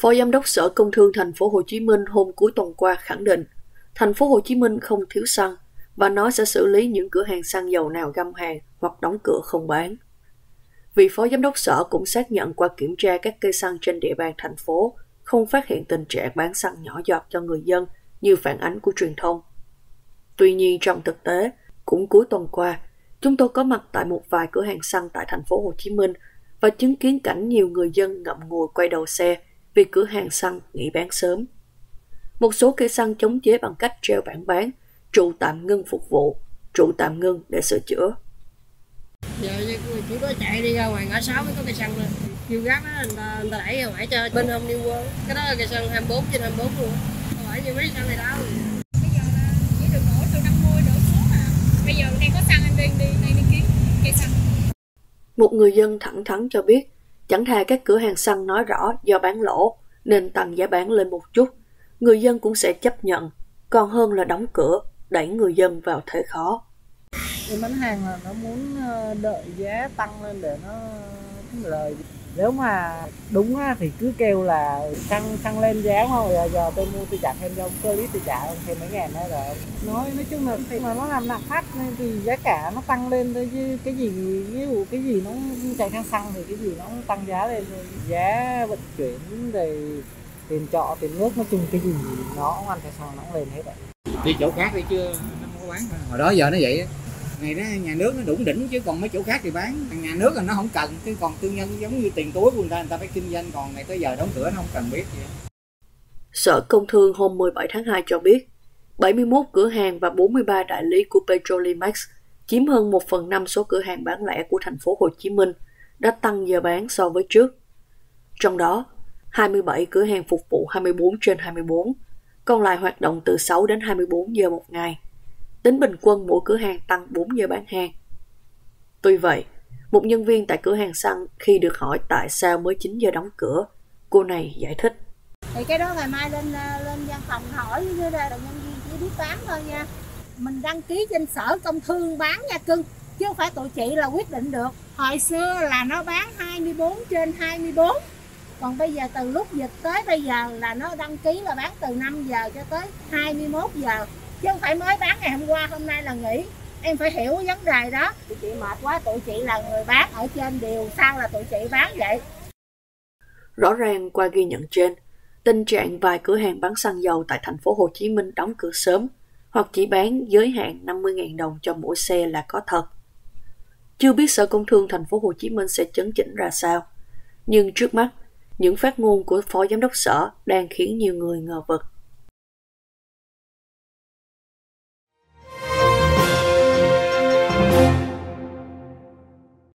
Phó Giám đốc Sở Công Thương Thành phố Hồ Chí Minh hôm cuối tuần qua khẳng định, Thành phố Hồ Chí Minh không thiếu xăng và nó sẽ xử lý những cửa hàng xăng dầu nào găm hàng hoặc đóng cửa không bán. Vị Phó Giám đốc Sở cũng xác nhận qua kiểm tra các cây xăng trên địa bàn thành phố không phát hiện tình trạng bán xăng nhỏ giọt cho người dân như phản ánh của truyền thông. Tuy nhiên trong thực tế, cũng cuối tuần qua, chúng tôi có mặt tại một vài cửa hàng xăng tại thành phố Hồ Chí Minh và chứng kiến cảnh nhiều người dân ngậm ngùi quay đầu xe vì cửa hàng xăng nghỉ bán sớm. Một số cây xăng chống chế bằng cách treo bảng bán, trụ tạm ngưng phục vụ, trụ tạm ngưng để sửa chữa. Giờ chỉ có chạy đi ra ngoài ngõ 6 mới có cây xăng lên. Kêu gác đó, người ta, người ta đẩy ra ngoài cho bên hôm đi qua. Cái đó là cây xăng 24 trên 24 luôn. Không phải như mấy xăng này đâu. bây giờ là chỉ được đổ từ 50 đổ xuống à bây giờ đang có xăng anh đi đi đi đi kiếm cây xăng Một người dân thẳng thắn cho biết, chẳng thà các cửa hàng xăng nói rõ do bán lỗ nên tăng giá bán lên một chút, người dân cũng sẽ chấp nhận, còn hơn là đóng cửa, đẩy người dân vào thế khó. Bán hàng là nó muốn ờ, đợi giá tăng lên để nó kiếm lời nếu mà đúng á, thì cứ kêu là tăng tăng lên giá không giờ, giờ tôi mua tôi trả thêm cho ông cơ lý tôi trả ông thêm mấy ngàn nữa rồi. Nói nói chung là khi mà nó làm lạm phát nên thì giá cả nó tăng lên thôi chứ cái gì ví dụ cái gì nó chạy sang xăng thì cái gì nó cũng tăng giá lên thôi. Giá vận chuyển rồi tiền trọ tiền nước nói chung cái gì nó ăn theo xăng nó cũng lên hết ạ đi chỗ khác đi chưa nó không có bán. Hồi đó giờ nó vậy á ngày đó nhà nước nó đủng đỉnh chứ còn mấy chỗ khác thì bán nhà nước là nó không cần chứ còn tư nhân giống như tiền túi của người ta người ta phải kinh doanh còn này tới giờ đóng cửa nó không cần biết gì. Sở Công Thương hôm 17 tháng 2 cho biết, 71 cửa hàng và 43 đại lý của Petrolimex chiếm hơn 1 phần 5 số cửa hàng bán lẻ của thành phố Hồ Chí Minh đã tăng giờ bán so với trước. Trong đó, 27 cửa hàng phục vụ 24 trên 24, còn lại hoạt động từ 6 đến 24 giờ một ngày. Tính bình quân mỗi cửa hàng tăng 4 giờ bán hàng. Tuy vậy, một nhân viên tại cửa hàng xăng khi được hỏi tại sao mới 9 giờ đóng cửa, cô này giải thích. thì cái đó ngày mai lên ờ, lên văn phòng hỏi chứ là nhân viên chỉ biết bán thôi nha mình đăng ký trên sở công thương bán nha cưng chứ không phải tụi chị là quyết định được hồi xưa là nó bán 24 trên 24 còn bây giờ từ lúc dịch tới bây giờ là nó đăng ký là bán từ 5 giờ cho tới 21 giờ chứ không phải mới bán ngày hôm qua hôm nay là nghỉ em phải hiểu vấn đề đó tụi chị mệt quá tụi chị là người bán ở trên điều sao là tụi chị bán vậy Rõ ràng qua ghi nhận trên, tình trạng vài cửa hàng bán xăng dầu tại thành phố Hồ Chí Minh đóng cửa sớm hoặc chỉ bán giới hạn 50.000 đồng cho mỗi xe là có thật. Chưa biết Sở Công Thương thành phố Hồ Chí Minh sẽ chấn chỉnh ra sao, nhưng trước mắt, những phát ngôn của Phó Giám đốc Sở đang khiến nhiều người ngờ vực.